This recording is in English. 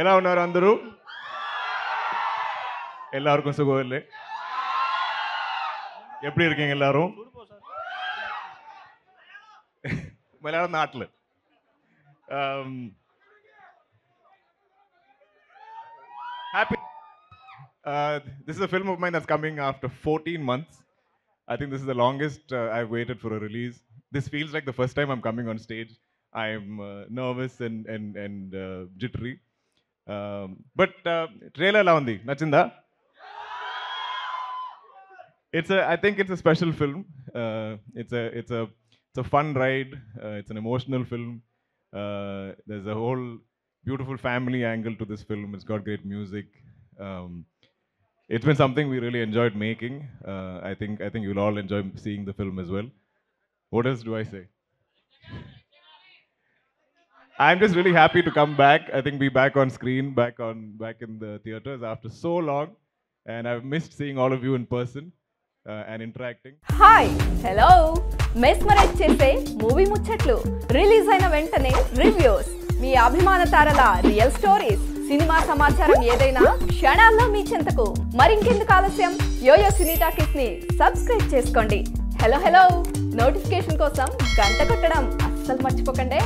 ఎలా ఉన్నారు అందరూ எல்லாருக்கும் சுகம் இல்லை எப்படி இருக்கீங்க எல்லாரும் மலையாளம் நாட்டில் happy uh, this is a film of mine that's coming after 14 months i think this is the longest uh, i've waited for a release this feels like the first time i'm coming on stage i'm uh, nervous and and and uh, jittery um, but uh, trailer ఎలా ఉంది నచ్చిందా it's a i think it's a special film uh, it's a it's a it's a fun ride uh, it's an emotional film uh, there's a whole beautiful family angle to this film it's got great music um, it's been something we really enjoyed making uh, i think i think you'll all enjoy seeing the film as well what else do i say I'm just really happy to come back i think be back on screen back on back in the theaters after so long and i've missed seeing all of you in person uh, and interacting Hi, hello. Mesmerize చేసే movie ముచ్చట్లు release అయిన వెంటనే reviews మీ అభిమాన తారల real stories cinema సమాచారం ఏదైనా క్షణాల్లో మీ చింతకు మరింకెందుకు ఆలస్యం యోయో సినీ టాకీస్ని సబ్స్క్రైబ్ చేసుకోండి హలో హలో నోటిఫికేషన్ కోసం గంట కొట్టడం అస్సలు మర్చిపోకండి.